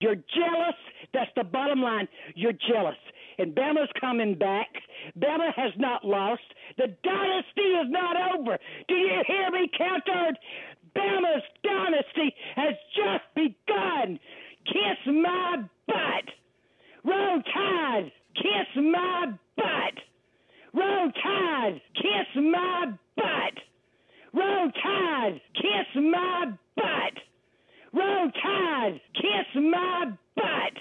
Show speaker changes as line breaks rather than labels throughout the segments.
You're jealous. That's the bottom line. You're jealous. And Bama's coming back. Bama has not lost. The dynasty is not over. Do you hear me, Cowherd? Bama's dynasty has just begun. Kiss my butt. Roll Tide, kiss my butt. Roll Tide, kiss my butt. Roll Tide, kiss my butt. Ron Kaz, kiss my butt.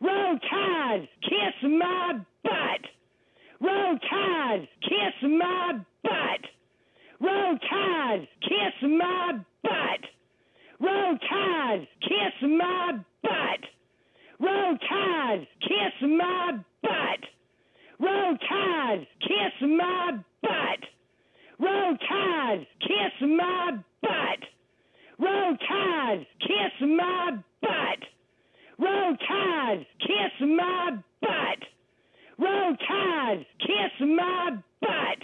Ron Kaz, kiss my butt. Ron Kaz, kiss my kiss my butt. Roll Tide, kiss my butt. Roll Tide, kiss my butt.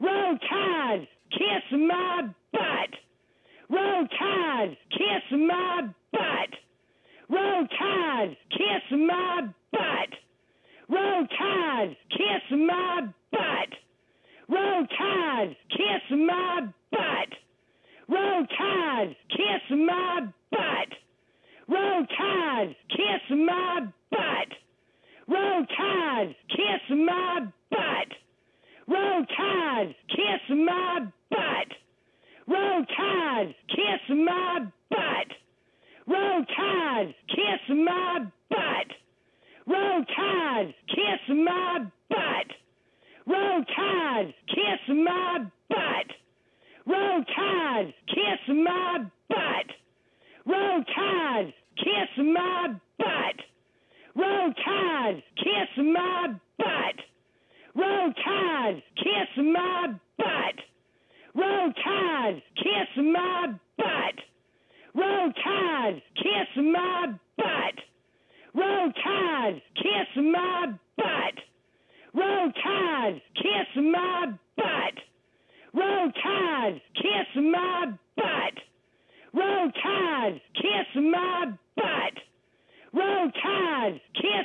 Roll Tide, kiss my butt. Roll Tide, kiss my butt. Roll Tide, kiss my butt. Roll Tide, kiss my butt. Roll Tide, kiss my butt. Roll Tide, kiss my butt. Roll Tide, kiss my butt. Roll Tide, kiss my butt. Roll Tide, kiss my butt. Roll Tide, kiss my butt. Roll Tide, kiss my butt. Roll Tide, kiss my butt. Roll Tide, kiss my butt. Roll Tide, kiss my butt.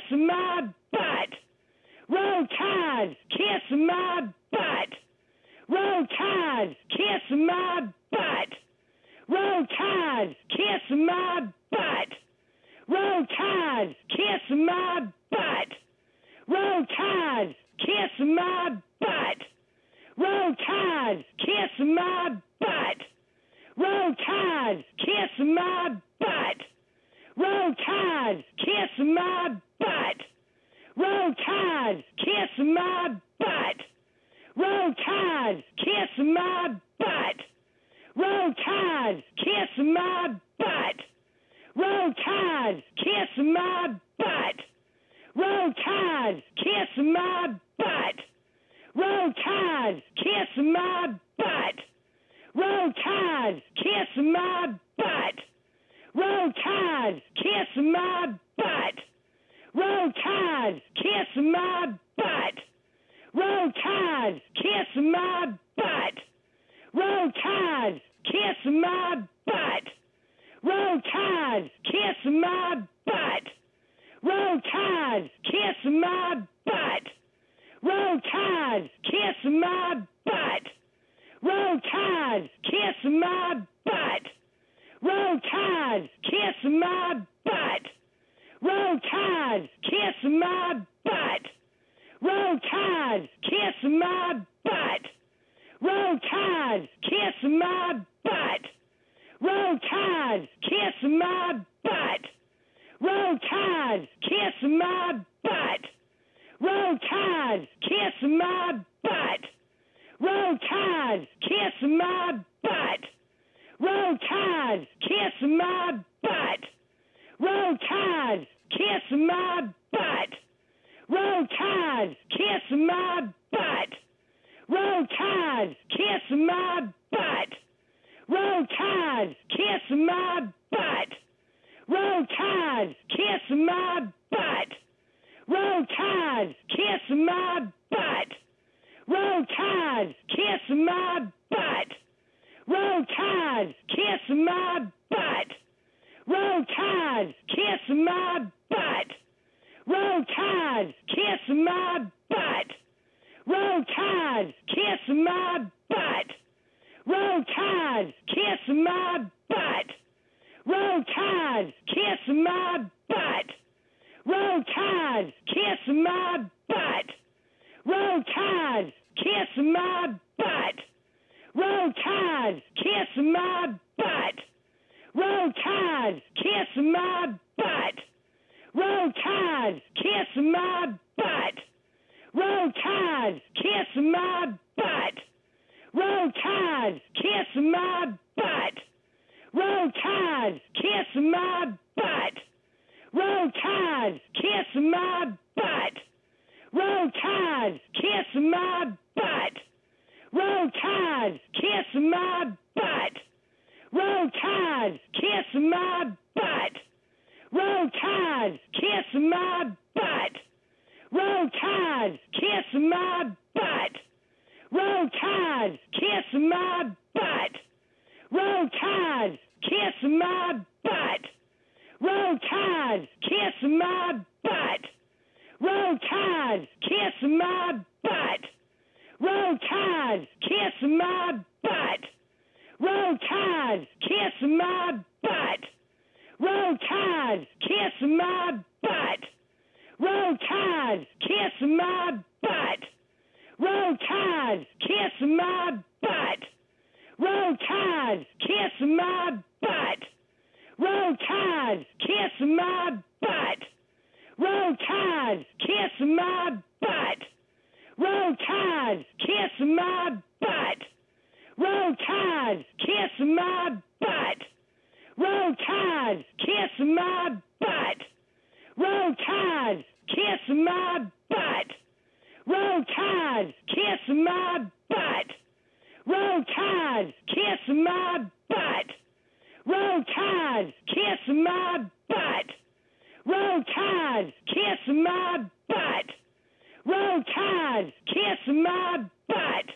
Kiss my butt. Roll Tide, kiss my butt. Roll Tide, kiss my butt. Roll Tide, kiss my butt. Roll Tide, kiss my butt. Roll Tide, kiss my butt. Roll Tide, kiss my butt. Roll Tide, kiss my butt. Roll Tide, kiss my butt. Roll Tide, kiss my butt. Roll Tide, kiss my butt. Roll Tide, kiss my butt. Roll Tide, kiss my butt. Roll Tide, kiss my butt. Roll Tide, kiss my butt. Roll Tide, kiss my butt. Roll Tide, kiss my butt. Roll Tide, kiss my butt. Roll Tide, kiss my butt. Roll Tide, kiss my butt. Roll Tide, kiss my butt. Roll Tide, kiss my butt. Roll Tide, kiss my butt. Roll Tide, kiss my butt. Roll Tide, kiss my butt. Roll Tide, kiss my butt. Roll Tide, kiss my butt. Roll Tide, kiss my butt. Roll Tide, kiss my butt. Roll Tide, kiss my butt. Roll Tide, kiss my butt. Roll Tide, kiss my butt. Roll Tide, kiss my butt. Roll Tide, kiss my butt. Roll Tide, kiss my butt. Roll Tide, kiss my butt. Roll Tide, kiss my butt. Roll Tide, kiss my butt. Roll Tide, kiss my butt. Roll Tide, kiss my butt. Roll Tide, kiss my butt. Roll Tide, kiss my butt. Roll Tide, kiss my butt. Roll Tide, kiss my butt. Roll Tide, kiss my butt. Roll Tide, kiss my butt. Roll Tide, kiss my butt. Roll Tide, kiss my butt. Roll Tide, kiss my butt. Roll Tide, kiss my butt. Roll Tide, kiss my butt. Roll Tide, kiss my butt. Roll Tide, kiss my butt. Roll Tide, kiss my butt. Roll Tide, kiss my butt. Roll Tide, kiss my butt. Roll Tide, kiss my butt. Roll Tide, kiss my butt. Roll Tide, kiss my butt. Roll Tide, kiss my butt. Roll Tide, kiss my butt. Roll Tide, kiss my butt. Roll Tide, kiss my butt. Roll Tide, kiss my butt. Roll Tide, kiss my butt. Roll Tide, kiss my butt. Roll Tide, kiss my butt. Roll Tide, kiss my butt. Roll Tide, kiss my butt. Roll Tide, kiss my butt. Roll Tide, kiss my butt. Roll Tide, kiss my butt. Roll Tide, kiss my butt. Roll Tide, kiss my butt. Roll Tide, kiss my butt. Roll Tide, kiss my butt. Kiss my butt. Roll Tide. Kiss my butt. Roll Tide. Kiss my butt. Roll Tide. Kiss my butt. Roll Tide. Kiss my butt.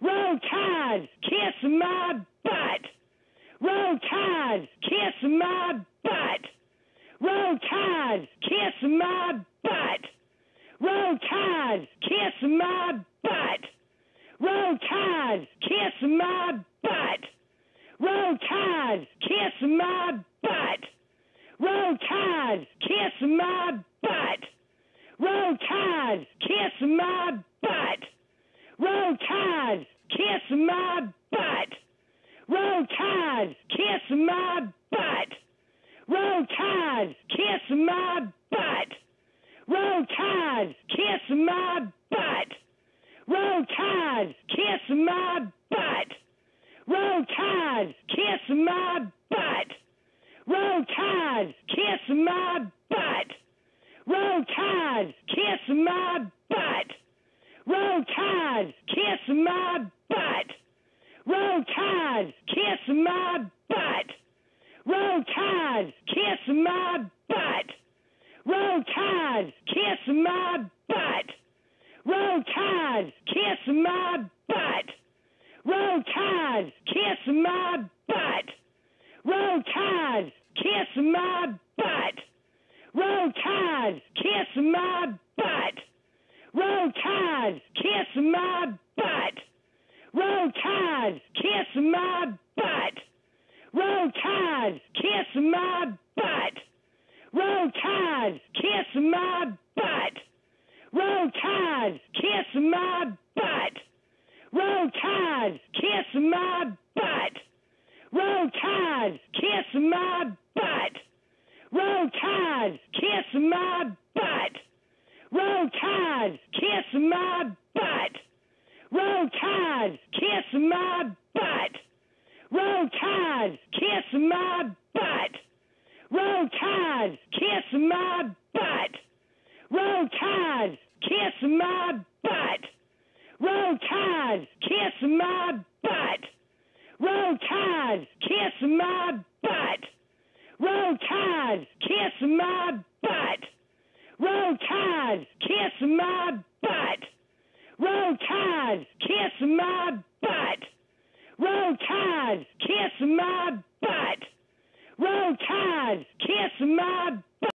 Roll Tide. Kiss my butt. Roll Tide. Kiss my butt. Roll Tide. Kiss my butt. Roll Tide, kiss my butt. Roll Tide, kiss my butt. Roll Tide, kiss my butt. Roll Tide, kiss my butt. Roll Tide, kiss my butt. Roll Tide, kiss my butt. Roll Tide, kiss my butt. Roll Tide, kiss my butt. Roll Tide, kiss my butt. Roll Tide, kiss my butt. Roll Tide, kiss my butt. Roll Tide, kiss my butt. Roll Tide, kiss my butt. Roll Tide, kiss my butt. Roll Tide, kiss my butt. Roll Tide, kiss my butt. Roll Tide, kiss my butt. Roll Tide, kiss my butt. Roll Tide, kiss my butt. Roll Tide, kiss my butt. Roll Tide, kiss my butt. Roll Tide, kiss my butt. Roll Tide, kiss my butt. Roll Tide, kiss my butt. Roll Tide, kiss my butt. Roll Tide, kiss my butt. Roll Tide, kiss my butt. Roll Tide, kiss my butt. Roll Tide, kiss my butt. Roll Tide, kiss my butt. Roll Tide, kiss my butt. Roll Tide, kiss my butt. Roll Tide, kiss my butt. Roll Tide, kiss my butt. Roll Tide, kiss my butt. Roll Tide, kiss my butt. Roll Tide, kiss my butt. Roll Tide, kiss my